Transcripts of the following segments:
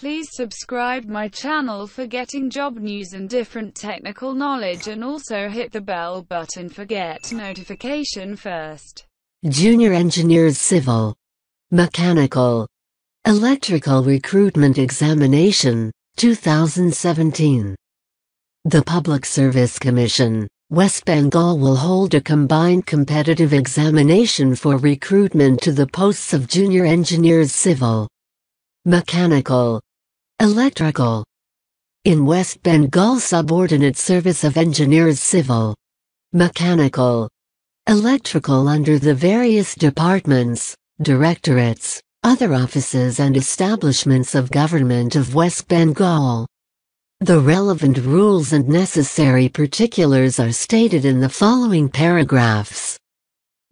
Please subscribe my channel for getting job news and different technical knowledge and also hit the bell button for get notification first. Junior Engineers Civil, Mechanical, Electrical Recruitment Examination, 2017. The Public Service Commission, West Bengal will hold a combined competitive examination for recruitment to the posts of Junior Engineers Civil, Mechanical, Electrical. In West Bengal Subordinate Service of Engineers Civil, Mechanical, Electrical under the various departments, directorates, other offices and establishments of government of West Bengal. The relevant rules and necessary particulars are stated in the following paragraphs.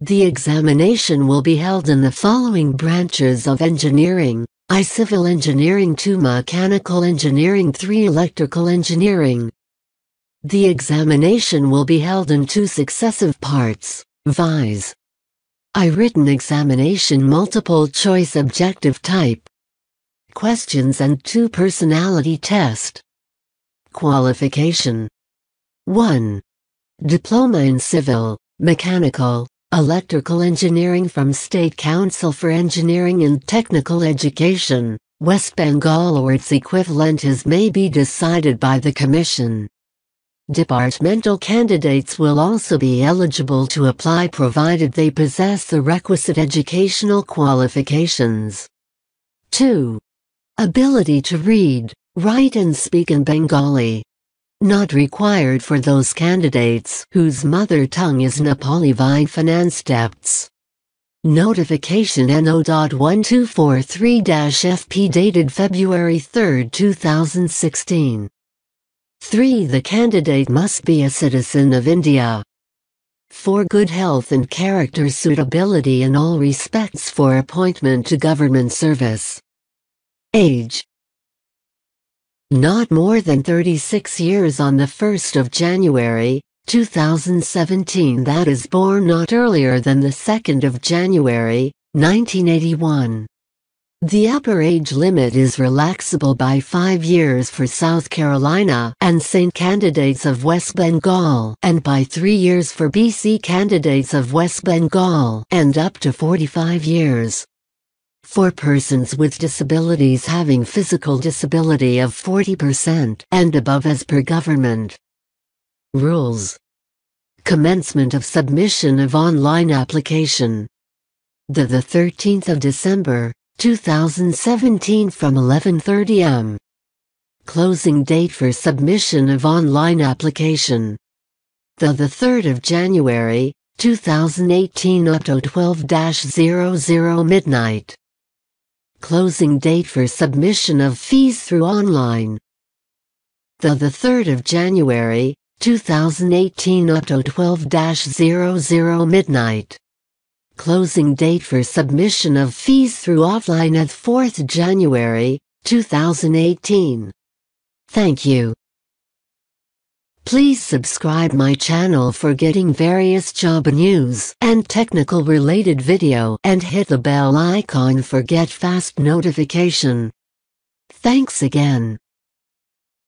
The examination will be held in the following branches of engineering, I Civil Engineering 2 Mechanical Engineering 3 Electrical Engineering. The examination will be held in two successive parts, viz. I Written Examination Multiple Choice Objective Type Questions and 2 Personality Test Qualification 1. Diploma in Civil, Mechanical, Electrical Engineering from State Council for Engineering and Technical Education, West Bengal or its equivalent is may be decided by the Commission. Departmental candidates will also be eligible to apply provided they possess the requisite educational qualifications. 2. Ability to read, write and speak in Bengali. Not required for those candidates whose mother tongue is Nepali via finance debts. Notification NO.1243-FP dated February 3, 2016. 3. The candidate must be a citizen of India. 4. Good health and character suitability in all respects for appointment to government service. Age not more than 36 years on the 1st of January, 2017 that is born not earlier than the 2nd of January, 1981. The upper age limit is relaxable by five years for South Carolina and St. candidates of West Bengal and by three years for BC candidates of West Bengal and up to 45 years for persons with disabilities having physical disability of 40% and above as per government. Rules Commencement of submission of online application. The, the 13th of December, 2017 from 11.30 am. Closing date for submission of online application. The, the 3rd of January, 2018 up to 12-00 midnight. Closing date for submission of fees through online. The, the 3rd of January, 2018 up to 12-00 midnight. Closing date for submission of fees through offline at 4th January, 2018. Thank you. Please subscribe my channel for getting various job news and technical related video and hit the bell icon for get fast notification. Thanks again.